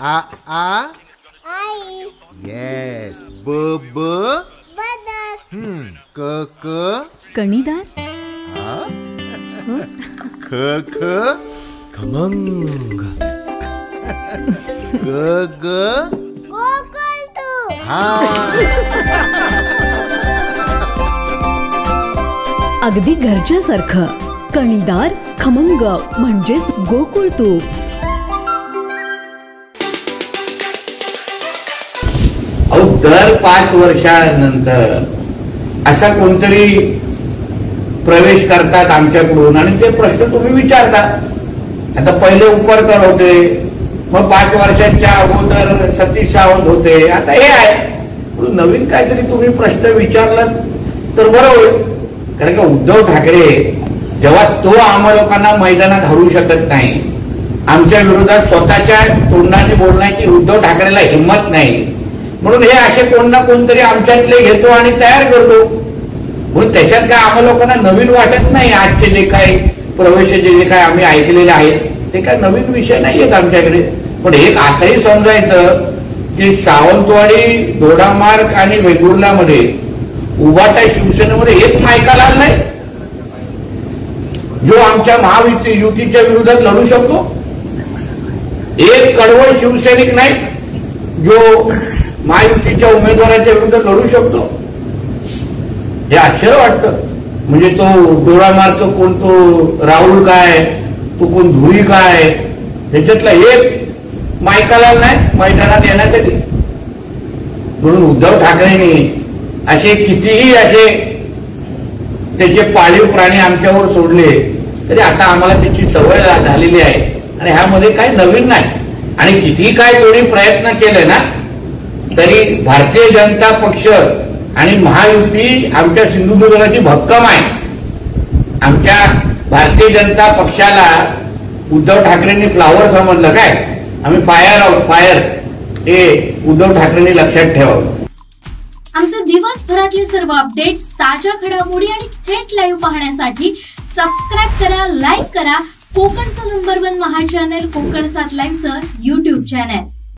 A A? I. Yes. B B? Badak. Hmm. K K? कणीदार? हाँ? ख ख खमंग. ग ग गोकुल तू अगदी घरच्यासारखं. कणीदार खमंग म्हणजेच गोकुळ अहो दर पाच वर्षानंतर असा कोणतरी प्रवेश करतात आमच्याकडून आणि ते प्रश्न तुम्ही विचारता. आता पहिले उपरकर होते मग पाच वर्षाच्या अगोदर सतीश सावंत होते आता हे आहे. म्हणून नवीन काहीतरी तुम्ही प्रश्न विचारलात तर बरं होईल. कारण का उद्धव ठाकरे जेव्हा तो आम्हा लोकांना मैदानात हरू शकत नाही आमच्या विरोधात स्वतःच्या तोंडाने बोलण्याची उद्धव ठाकरेला हिंमत नाही. म्हणून हे असे कोण ना कोणतरी आमच्यातले घेतो आणि तयार करतो. म्हणून त्याच्यात काय आम्हा लोकांना नवीन वाटत नाही आजचे जे काही प्रवेशाचे जे काय आम्ही ऐकलेले आहेत ते काय नवीन विषय नाही आहेत आमच्याकडे. पण एक असंही समजायचं की सावंतवाडी दोडामार्ग आणि वेंगुर्ल्यामध्ये उभाटा शिवसेनेमध्ये एक मायकाला नाही. जो आमच्या महायुती युतीच्या विरोधात लढू शकतो. एक कडवळ शिवसैनिक नाही जो महायुतीच्या उमेदवाराच्या विरुद्ध लढू शकतो. हे आश्चर्य वाटतं. म्हणजे तो डोळा मारतो कोण तो राहुल काय तो कोण धुरी काय ह्याच्यातला एक मायकाला नाही मैदानात येण्यासाठी म्हणून उद्धव ठाकरेंनी असे कितीही असे त्याचे पाळीव प्राणी आमच्यावर सोडले तरी आता आम्हाला त्याची सवय झालेली आहे. आणि ह्यामध्ये काही नवीन नाही. आणि कितीही काय कोणी प्रयत्न केले ना भारतीय जनता पक्ष आणि महायुती आमच्या सिंधुदुर्गाची भक्कम आहे. आमच्या भारतीय जनता पक्षाला उद्धव ठाकरेंनी फ्लावर समजलं काय? आम्ही फायर आहोत फायर हे उद्धव ठाकरेंनी लक्षात ठेवावं. आमचे दिवसभरातले सर्व अपडेट्स ताज्या घडामोडी आणि थेट लाईव्ह पाहण्यासाठी सबस्क्राईब करा लाईक करा. कोकणचं नंबर वन महा चॅनल कोकण सात लाईनचं युट्यूब चॅनल